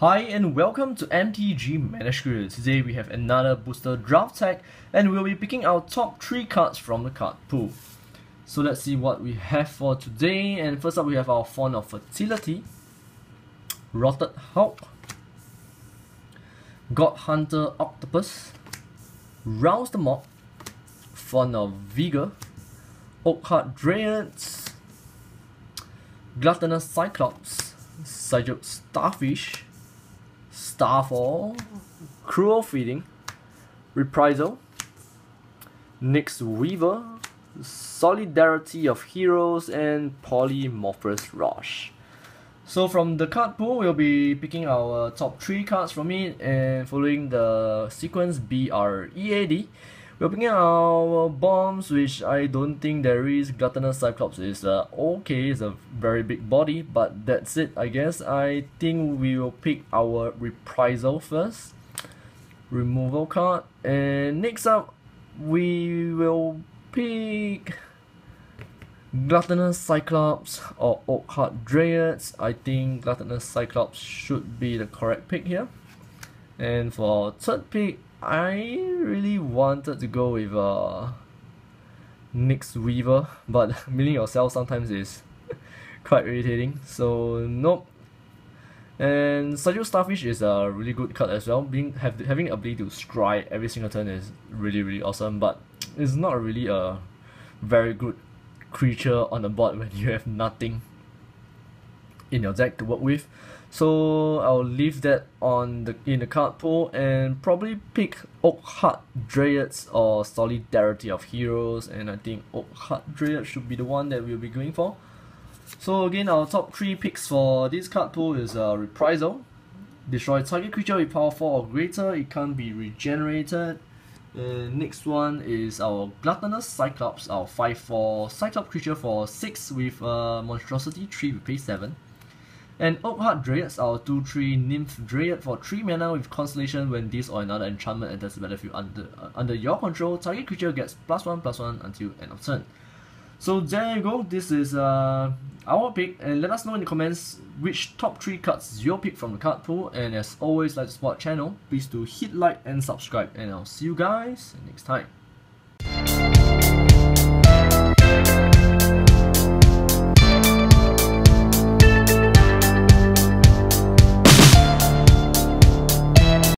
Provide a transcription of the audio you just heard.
Hi and welcome to MTG ManaScrewed. Today we have another booster draft tech and we'll be picking our top 3 cards from the card pool. So let's see what we have for today. And first up we have our Font of Fertility, Rotted Hulk, Godhunter Octopus, Rouse the Mob, Font of Vigor, Oakheart Dryads, Gluttonous Cyclops, Sigiled Starfish, Starfall, Cruel Feeding, Reprisal, Nyx Weaver, Solidarity of Heroes, and Polymorphous Rush. So from the card pool, we'll be picking our top 3 cards from it and following the sequence B-R-E-A-D. We're picking our bombs, which I don't think there is. Gluttonous Cyclops is uh, okay, it's a very big body, but that's it, I guess. I think we will pick our Reprisal first. Removal card. And next up, we will pick Gluttonous Cyclops or Oakheart Dryads. I think Gluttonous Cyclops should be the correct pick here. And for third pick, I really wanted to go with uh, Nyx Weaver, but milling yourself sometimes is quite irritating. So nope. And Sigiled Starfish is a really good card as well. Being have having the ability to scry every single turn is really really awesome, but it's not really a very good creature on the board when you have nothing in your deck to work with. So I'll leave that on the in the card pool and probably pick Oakheart Dryads or Solidarity of Heroes and I think Oakheart Dryad should be the one that we'll be going for. So again our top 3 picks for this card pool is uh, Reprisal. Destroy target creature with power 4 or greater, it can't be regenerated. And next one is our Gluttonous Cyclops, our 5-4 Cyclops creature for 6 with uh, Monstrosity 3 with pay 7. And Oakheart Dryads, our 2-3 Nymph Dryad for 3 mana with Constellation when this or another enchantment enters the battlefield under, uh, under your control, target creature gets plus 1 plus 1 until end of turn. So there you go, this is uh, our pick and let us know in the comments which top 3 cards your pick from the card pool and as always like to support channel, please do hit like and subscribe and I'll see you guys next time.